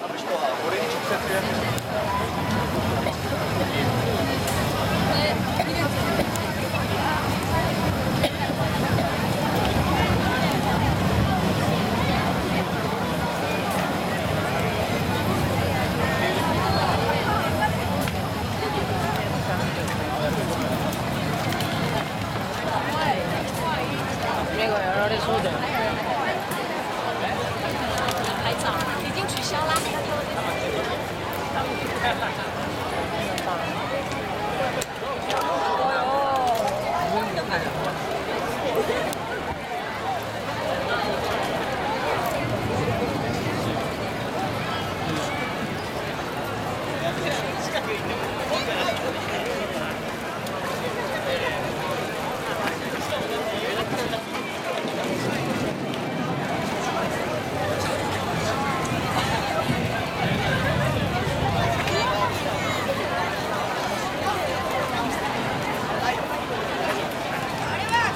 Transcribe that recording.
あの人は俺に直接やって。束的。拍照已经取消啦。Thank.